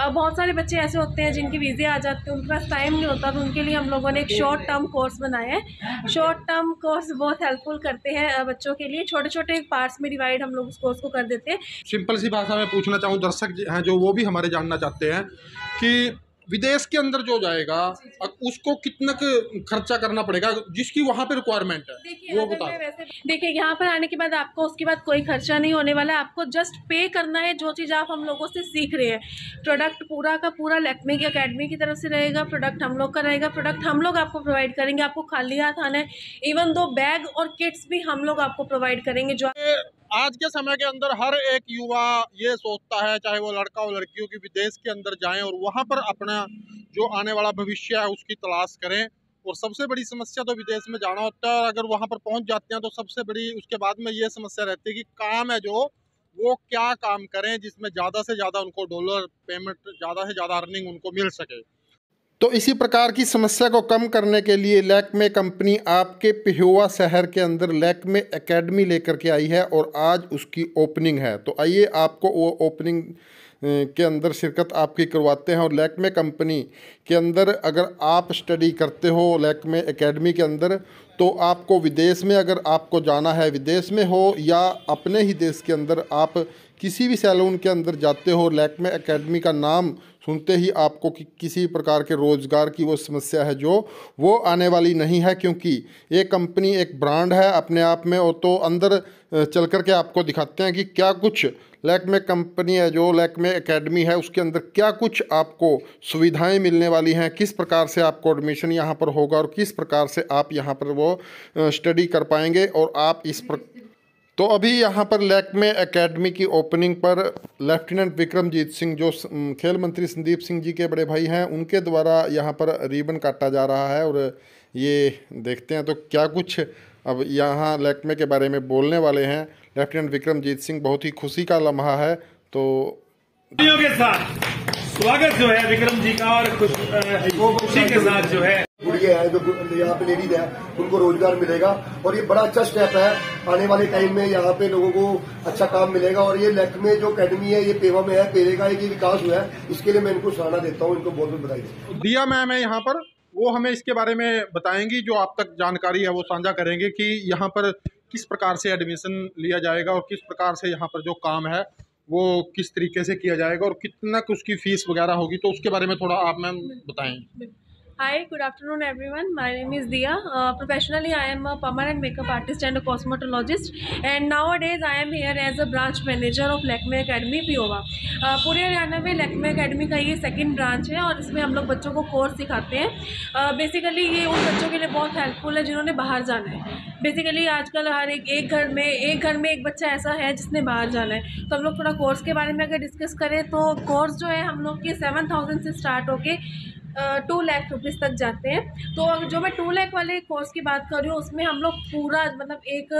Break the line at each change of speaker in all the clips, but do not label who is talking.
अब बहुत सारे बच्चे ऐसे होते हैं जिनके वीज़े आ जाते हैं, उनके पास टाइम नहीं होता तो उनके लिए हम लोगों ने एक शॉर्ट टर्म कोर्स बनाया है। शॉर्ट टर्म कोर्स बहुत हेल्पफुल करते हैं बच्चों के लिए। छोटे छोटे पार्ट्स में डिवाइड हम लोग उस कोर्स को कर देते हैं।
सिंपल सी भाषा में पूछना चाहूँ, दर्शक हैं जो, वो भी हमारे जानना चाहते हैं कि विदेश के अंदर जो जाएगा उसको कितना खर्चा करना पड़ेगा जिसकी वहाँ पे रिक्वायरमेंट है वो बता
देखिए यहाँ पर आने के बाद आपको उसके बाद कोई खर्चा नहीं होने वाला आपको जस्ट पे करना है जो चीज़ आप हम लोगों से सीख रहे हैं। प्रोडक्ट पूरा का पूरा लैक्मे की अकेडमी की तरफ़ से रहेगा प्रोडक्ट हम लोग का रहेगा प्रोडक्ट हम लोग आपको प्रोवाइड करेंगे आपको खाली हाथ आना है इवन दो बैग और किट्स भी हम लोग आपको प्रोवाइड करेंगे जो
आज के समय के अंदर हर एक युवा ये सोचता है, चाहे वो लड़का हो लड़की हो कि विदेश के अंदर जाएँ और वहाँ पर अपना जो आने वाला भविष्य है उसकी तलाश करें। और सबसे बड़ी समस्या तो विदेश में जाना होता है और अगर वहाँ पर पहुँच जाते हैं तो सबसे बड़ी उसके बाद में ये समस्या रहती है कि काम है जो, वो क्या काम करें जिसमें ज़्यादा से ज़्यादा उनको डॉलर पेमेंट ज़्यादा से ज़्यादा अर्निंग उनको मिल सके। तो इसी प्रकार की समस्या को कम करने के लिए लैक्मे कंपनी आपके पिहुआ शहर के अंदर लैक्मे एकेडमी लेकर के आई है और आज उसकी ओपनिंग है। तो आइए आपको वो ओपनिंग के अंदर शिरकत आपकी करवाते हैं और लैक्मे कंपनी के अंदर अगर आप स्टडी करते हो लैक्मे एकेडमी के अंदर तो आपको विदेश में अगर आपको जाना है, विदेश में हो या अपने ही देश के अंदर आप किसी भी सैलून के अंदर जाते हो लैक्मे एकेडमी का नाम सुनते ही आपको कि किसी प्रकार के रोज़गार की वो समस्या है जो वो आने वाली नहीं है क्योंकि ये कंपनी, एक ब्रांड है अपने आप में और तो अंदर चल कर के आपको दिखाते हैं कि क्या कुछ लैक्मे कंपनी है जो लैक्मे एकेडमी है, उसके अंदर क्या कुछ आपको सुविधाएँ मिलने वाली हैं, किस प्रकार से आपको एडमिशन यहाँ पर होगा और किस प्रकार से आप यहाँ पर वो स्टडी कर पाएँगे और आप इस प्र तो अभी यहाँ पर लैक्मे एकेडमी की ओपनिंग पर लेफ्टिनेंट विक्रमजीत सिंह जो खेल मंत्री संदीप सिंह जी के बड़े भाई हैं, उनके द्वारा यहाँ पर रिबन काटा जा रहा है और ये देखते हैं तो क्या कुछ अब यहाँ लैकमे के बारे में बोलने वाले हैं। लेफ्टिनेंट विक्रमजीत सिंह बहुत ही खुशी का लम्हा है तो
के साथ स्वागत जो है विक्रम जी का और खुश खुशी के साथ जो है।
गुड़िया है जो यहाँ पे लेडीज़ है उनको रोज़गार मिलेगा। और ये बड़ा अच्छा स्टेप है। आने वाले टाइम में यहाँ पे लोगों को अच्छा काम मिलेगा। और ये लेक में जो अकेडमी है ये पेवा में है पेरे का ये विकास हुआ है। इसके लिए मैं इनको सराहना देता हूँ इनको बहुत बहुत बधाई देता हूँ।
दिया मैम है यहाँ पर। वो हमें इसके बारे में बताएँगी जो आप तक जानकारी है वो साझा करेंगे कि यहाँ पर किस प्रकार से एडमिशन लिया जाएगा और किस प्रकार से यहाँ पर जो काम है वो किस तरीके से किया जाएगा और कितना उसकी फ़ीस वगैरह होगी तो उसके बारे में थोड़ा आप मैम बताएँ।
Hi, good afternoon everyone. My name is Dia. Uh, professionally, I am a permanent makeup artist and a cosmetologist. And nowadays, I am here as a branch manager of Lakme Academy, Piowa. Uh, पूरे हरियाणा में Lakme academy का ये second branch है और इसमें हम लोग बच्चों को कोर्स सिखाते हैं बेसिकली ये उन बच्चों के लिए बहुत हेल्पफुल है जिन्होंने बाहर जाना है बेसिकली आजकल हर एक एक घर में एक घर में एक बच्चा ऐसा है जिसने बाहर जाना है तो हम लोग थोड़ा कोर्स के बारे में अगर डिस्कस करें तो कोर्स जो है हम लोग के सेवन थाउज़ेंड से स्टार्ट होके टू लाख रुपीज़ तक जाते हैं। तो जो मैं टू लाख वाले कोर्स की बात कर रही हूँ, उसमें हम लोग पूरा मतलब एक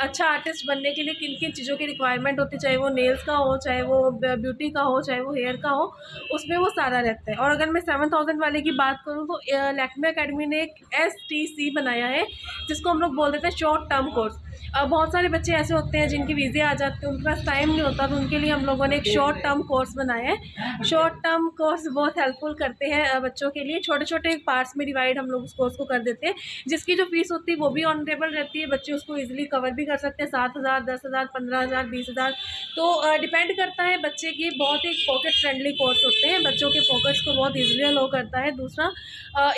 अच्छा आर्टिस्ट बनने के लिए किन किन चीज़ों की रिक्वायरमेंट होती चाहे वो नेल्स का हो, चाहे वो ब्यूटी का हो, चाहे वो हेयर का हो, उसमें वो सारा रहता है। और अगर मैं सेवन थाउज़ेंड वाले की बात करूँ तो लैक्मे अकेडमी ने एक एस टी सी बनाया है, जिसको हम लोग बोल देते हैं शॉर्ट टर्म कोर्स बहुत सारे बच्चे ऐसे होते हैं जिनके वीज़े आ जाते हैं, उनके पास टाइम नहीं होता तो उनके लिए हम लोगों ने एक शॉर्ट टर्म कोर्स बनाया है। शॉर्ट टर्म कोर्स बहुत हेल्पफुल करते हैं बच्चों के लिए। छोटे छोटे पार्ट्स में डिवाइड हम लोग उस कोर्स को कर देते हैं, जिसकी जो फ़ीस होती है, वो भी ऑनरेबल रहती है। बच्चे उसको ईजिली कवर भी कर सकते हैं, सात हज़ार, दस हज़ार, पंद्रह हज़ार, बीस हज़ार। तो डिपेंड करता है बच्चे की, बहुत ही पॉकेट फ्रेंडली कोर्स होते हैं। बच्चों के पॉकेट्स को बहुत ईजिली अलो करता है। दूसरा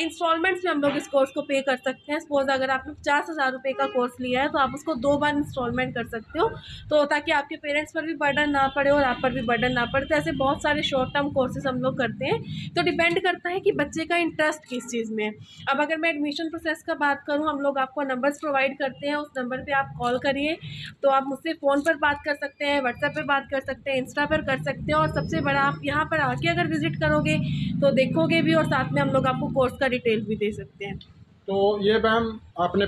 इंस्टॉलमेंट्स में हम लोग इस कोर्स को पे कर सकते हैं। सपोज़ अगर आपने पचास हज़ार रुपये का कोर्स लिया है तो आप उसको दो बार इंस्टॉलमेंट कर सकते हो। तो ताकि आपके पेरेंट्स पर भी बर्डन ना पड़े और आप पर भी बर्डन ना पड़े। तो ऐसे बहुत सारे शॉर्ट टर्म कोर्सेज हम लोग करते हैं। तो डिपेंड करता है कि बच्चे का इंटरेस्ट किस चीज़ में। अब अगर मैं एडमिशन प्रोसेस का बात करूँ, हम लोग आपको नंबर्स प्रोवाइड करते हैं। उस नंबर पर आप कॉल करिए। तो आप मुझसे फ़ोन पर बात कर सकते हैं व्हाट्सएप पर बात कर सकते हैं इंस्टा पर कर सकते हैं और सबसे बड़ा आप यहाँ पर आके अगर विज़िट करोगे तो देखोगे भी और साथ में हम लोग आपको कोर्स का डिटेल भी दे सकते हैं।
तो ये मैम आपने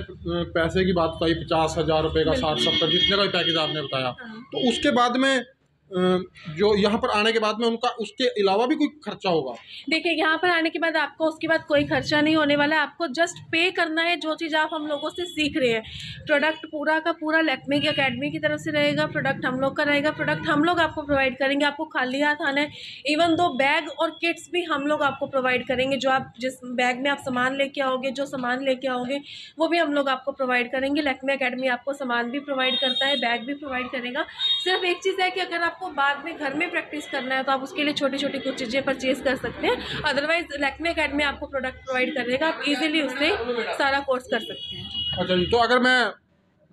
पैसे की बात बताई पचास हज़ार रुपये का साठ सत्तर जितने का भी पैकेज आपने बताया। तो उसके बाद में जो यहाँ पर आने के बाद में उनका, उसके अलावा भी कोई खर्चा होगा?
देखिए, यहाँ पर आने के बाद आपको, उसके बाद कोई खर्चा नहीं होने वाला आपको जस्ट पे करना है जो चीज़ आप हम लोगों से सीख रहे हैं। प्रोडक्ट पूरा का पूरा लैक्मे की अकेडमी की तरफ़ से रहेगा। प्रोडक्ट हम लोग का रहेगा। प्रोडक्ट हम लोग आपको प्रोवाइड करेंगे। आपको खाली हाथ आना है। इवन दो बैग और किट्स भी हम लोग आपको प्रोवाइड करेंगे। जो आप जिस बैग में आप सामान लेके आओगे, जो सामान लेके आओगे, वो भी हम लोग आपको प्रोवाइड करेंगे। लैक्मे अकेडमी आपको सामान भी प्रोवाइड करता है बैग भी प्रोवाइड करेगा। सिर्फ़ एक चीज़ है कि अगर आपको बाद में घर में प्रैक्टिस करना है तो आप उसके लिए छोटी छोटी कुछ चीज़ें परचेज कर सकते हैं। अदरवाइज़ लैक्मे अकेडमी आपको प्रोडक्ट प्रोवाइड कर देगा, आप इजीली उससे सारा कोर्स कर सकते हैं।
अच्छा जी तो अगर मैं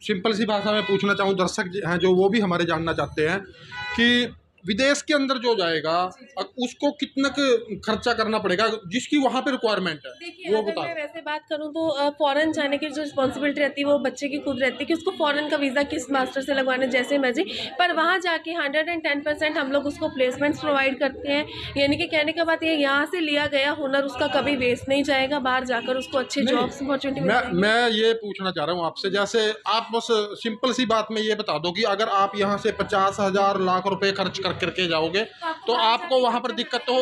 सिंपल सी भाषा में पूछना चाहूँ, दर्शक हैं जो, वो भी हमारे जानना चाहते हैं कि विदेश के अंदर जो जाएगा उसको कितना क- खर्चा करना पड़ेगा जिसकी वहाँ पे रिक्वायरमेंट है वो बता
मैं वैसे बात करूँ तो फॉरेन जाने की जो रिस्पॉन्सिबिलिटी रहती है वो बच्चे की खुद रहती है कि उसको फॉरेन का वीज़ा किस मास्टर से लगवाना जैसे मर्ज़ी। पर वहाँ जाके हंड्रेड एंड टेन परसेंट हम लोग उसको प्लेसमेंट्स प्रोवाइड करते हैं। यानी कि कहने का बात ये यहाँ से लिया गया हुनर उसका कभी वेस्ट नहीं जाएगा बाहर जाकर उसको अच्छे जॉब्स अपॉर्चुनिटी
मैं मैं ये पूछना चाह रहा हूँ आपसे जैसे आप बस सिंपल सी बात में ये बता दो कि अगर आप यहाँ से पचास हज़ार लाख रुपए खर्च कर करके जाओगे तो आपको वहाँ पर दिक्कत तो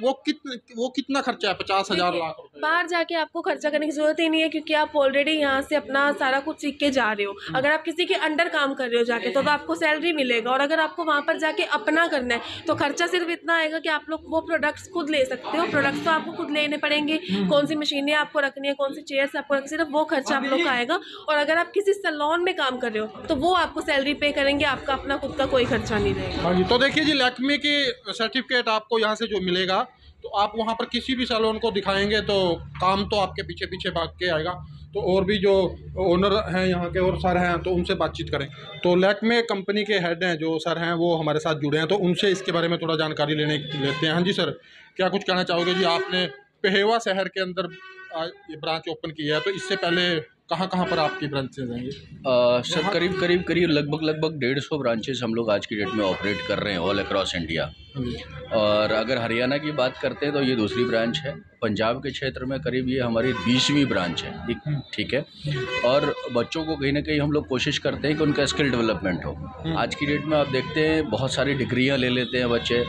वो कितने वो कितना खर्चा है? पचास हज़ार लाख
बाहर जाके आपको खर्चा करने की ज़रूरत ही नहीं है क्योंकि आप ऑलरेडी यहाँ से अपना सारा कुछ सीख के जा रहे हो। अगर आप किसी के अंडर काम कर रहे हो जाके तो, तो आपको सैलरी मिलेगा। और अगर आपको वहाँ पर जाके अपना करना है तो खर्चा सिर्फ़ इतना आएगा कि आप लोग वो प्रोडक्ट्स खुद ले सकते हो। प्रोडक्ट्स तो आपको खुद लेने पड़ेंगे। कौन सी मशीनें आपको रखनी है कौन सी चेयर्स आपको रखनी सिर्फ़ वो खर्चा आप लोग का आएगा। और अगर आप किसी सलोन में काम कर रहे हो तो वो आपको सैलरी पे करेंगे आपका अपना खुद का कोई खर्चा नहीं रहेगा।
हाँ तो देखिए जी, लैक्मे की सर्टिफिकेट आपको यहाँ से जो मिलेगा तो आप वहाँ पर किसी भी सैलून को दिखाएँगे तो काम तो आपके पीछे पीछे भाग के आएगा। तो और भी जो ओनर हैं यहाँ के और सर हैं तो उनसे बातचीत करें। तो लैक्मे कंपनी के हेड हैं, जो सर हैं, वो हमारे साथ जुड़े हैं तो उनसे इसके बारे में थोड़ा जानकारी लेने लेते हैं। हाँ जी सर, क्या कुछ कहना चाहोगे जी? आपने पेहेवा शहर के अंदर ये ब्रांच ओपन किया है तो इससे पहले कहाँ कहाँ पर आपकी ब्रांचेज हैं
सर करीब करीब करीब लगभग लगभग डेढ़ सौ ब्रांचेस हम लोग आज की डेट में ऑपरेट कर रहे हैं ऑल अक्रॉस इंडिया और अगर हरियाणा की बात करते हैं तो ये दूसरी ब्रांच है। पंजाब के क्षेत्र में करीब ये हमारी बीसवीं ब्रांच है। ठीक- ठीक है? और बच्चों को कहीं ना कहीं हम लोग कोशिश करते हैं कि उनका स्किल डेवलपमेंट हो। आज की डेट में आप देखते हैं बहुत सारी डिग्रियाँ ले लेते हैं बच्चे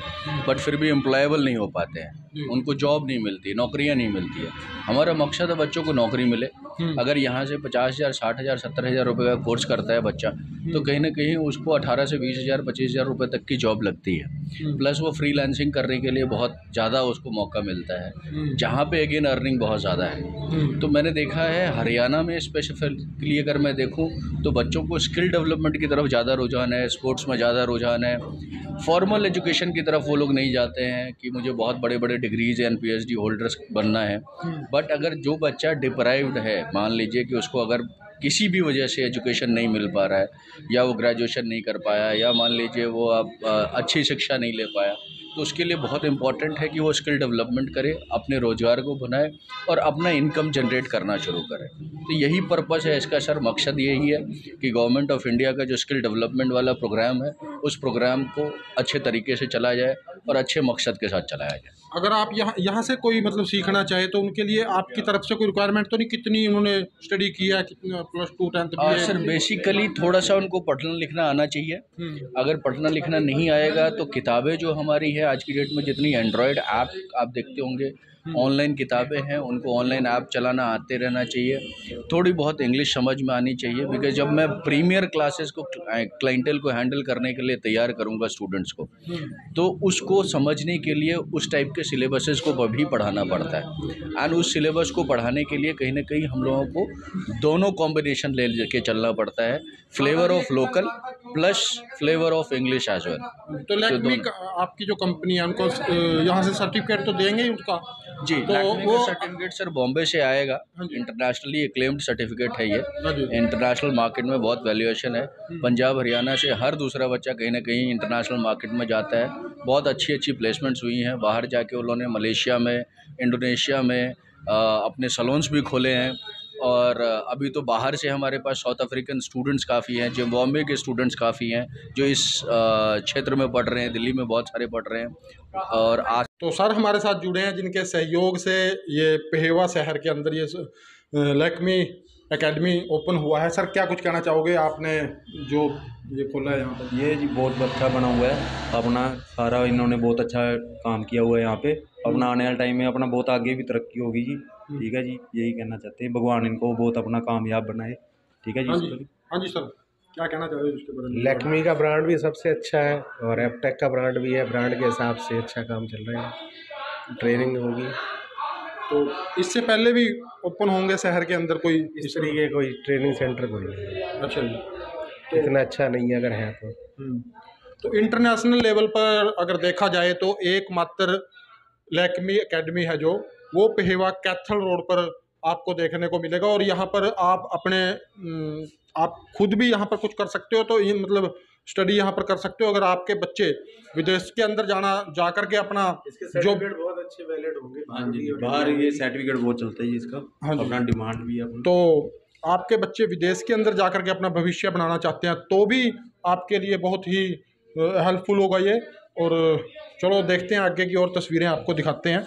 बट फिर भी एम्प्लॉयबल नहीं हो पाते हैं। उनको जॉब नहीं मिलती नौकरियाँ नहीं मिलती है। हमारा मकसद है बच्चों को नौकरी मिले। अगर यहाँ से पचास हज़ार साठ हज़ार सत्तर हज़ार रुपये का कोर्स करता है बच्चा तो कहीं ना कहीं उसको अठारह से बीस हज़ार पच्चीस हज़ार रुपये तक की जॉब लगती है। प्लस वो फ्रीलांसिंग करने के लिए बहुत ज़्यादा उसको मौका मिलता है जहाँ पे अगेन अर्निंग बहुत ज़्यादा है। तो मैंने देखा है हरियाणा में स्पेसिफिकली अगर मैं देखूँ तो बच्चों को स्किल डेवलपमेंट की तरफ़ ज़्यादा रुझान है स्पोर्ट्स में ज़्यादा रुझान है। फॉर्मल एजुकेशन की तरफ़ वो लोग नहीं जाते हैं कि मुझे बहुत बड़े बड़े डिग्रीज एंड पी होल्डर्स बनना है। बट अगर जो बच्चा डिप्राइव्ड है मान लीजिए कि उसको अगर किसी भी वजह से एजुकेशन नहीं मिल पा रहा है या वो ग्रेजुएशन नहीं कर पाया या मान लीजिए वो अ, अच्छी शिक्षा नहीं ले पाया तो उसके लिए बहुत इंपॉर्टेंट है कि वो स्किल डेवलपमेंट करे अपने रोज़गार को बनाए और अपना इनकम जनरेट करना शुरू करे। तो यही पर्पस है इसका सर मकसद यही है कि गवर्नमेंट ऑफ़ इंडिया का जो स्किल डेवलपमेंट वाला प्रोग्राम है उस प्रोग्राम को अच्छे तरीके से चलाया जाए और अच्छे मकसद के साथ चलाया जाए।
अगर आप यहाँ यहाँ से कोई मतलब सीखना चाहे तो उनके लिए आपकी तरफ़ से कोई रिक्वायरमेंट तो नहीं कितनी उन्होंने स्टडी किया कितना plus two tenth
sir basically थोड़ा सा उनको पढ़ना लिखना आना चाहिए। अगर पढ़ना लिखना नहीं आएगा तो किताबें जो हमारी है आज की डेट में जितनी एंड्रॉयड ऐप आप देखते होंगे ऑनलाइन किताबें हैं उनको ऑनलाइन ऐप चलाना आते रहना चाहिए। थोड़ी बहुत इंग्लिश समझ में आनी चाहिए बिकॉज़ जब मैं प्रीमियर क्लासेस को क्लाइंटल को हैंडल करने के लिए तैयार करूँगा स्टूडेंट्स को तो उसको समझने के लिए उस टाइप के सिलेबसेस को भी पढ़ाना पड़ता है। एंड उस सिलेबस को पढ़ाने के लिए कहीं ना कहीं हम लोगों को दोनों कॉम्बिनेशन ले के चलना पड़ता है flavour of local plus flavour of English as well
तो लैक्मी आपकी जो कंपनी है उनको यहाँ से सर्टिफिकेट तो देंगे ही उसका?
जी
तो वो-
सर्टिफिकेट सर बॉम्बे से आएगा।
हाँ।
इंटरनेशनली एक्लेम्ड सर्टिफिकेट है ये।
हाँ
इंटरनेशनल मार्केट में बहुत वैल्यूएशन है। पंजाब हरियाणा से हर दूसरा बच्चा कहीं ना कहीं इंटरनेशनल मार्केट में जाता है। बहुत अच्छी अच्छी प्लेसमेंट्स हुई हैं। बाहर जाके उन्होंने मलेशिया में इंडोनेशिया में आ, अपने सलोन्स भी खोले हैं। और अभी तो बाहर से हमारे पास साउथ अफ्रीकन स्टूडेंट्स काफ़ी हैं जो बॉम्बे के स्टूडेंट्स काफ़ी हैं जो इस क्षेत्र में पढ़ रहे हैं दिल्ली में बहुत सारे पढ़ रहे हैं और आज
तो सर हमारे साथ जुड़े हैं जिनके सहयोग से ये पेहेवा शहर के अंदर ये लैक्मी एकेडमी ओपन हुआ है। सर क्या कुछ कहना चाहोगे? आपने जो ये खोला है यहाँ पर।
ये जी बहुत अच्छा बना हुआ है अपना सारा इन्होंने बहुत अच्छा काम किया हुआ है यहाँ पे। अपना आने वाले टाइम में अपना बहुत आगे भी तरक्की होगी जी। ठीक है जी यही कहना चाहते हैं। भगवान इनको बहुत अपना कामयाब बनाए। ठीक है
हाँ
जी।
हाँ जी सर क्या कहना इसके बारे में?
लैक्मी का ब्रांड भी सबसे अच्छा है और एपटेक का ब्रांड भी है। ब्रांड के हिसाब से अच्छा काम चल रहा है। ट्रेनिंग होगी।
तो इससे पहले भी ओपन होंगे शहर के अंदर कोई
इस तरीके कोई ट्रेनिंग सेंटर कोई नहीं
अच्छा जी।
इतना अच्छा नहीं है अगर है तो।
हम्म। तो इंटरनेशनल लेवल पर अगर देखा जाए तो एकमात्र लैक्मी एकेडमी है जो वो पेहेवा कैथल रोड पर आपको देखने को मिलेगा और यहाँ पर आप अपने आप खुद भी यहाँ पर कुछ कर सकते हो तो ये मतलब स्टडी यहाँ पर कर सकते हो। अगर आपके बच्चे विदेश के अंदर जाना जा कर के अपना जो
बहुत अच्छे वैलिड होंगे।
हाँ जी बाहर ये सर्टिफिकेट बहुत चलता है इसका।
हाँ जी।
अपना डिमांड भी है
तो आपके बच्चे विदेश के अंदर जा कर के अपना भविष्य बनाना चाहते हैं तो भी आपके लिए बहुत ही हेल्पफुल होगा ये। और चलो देखते हैं आगे की और तस्वीरें आपको दिखाते हैं।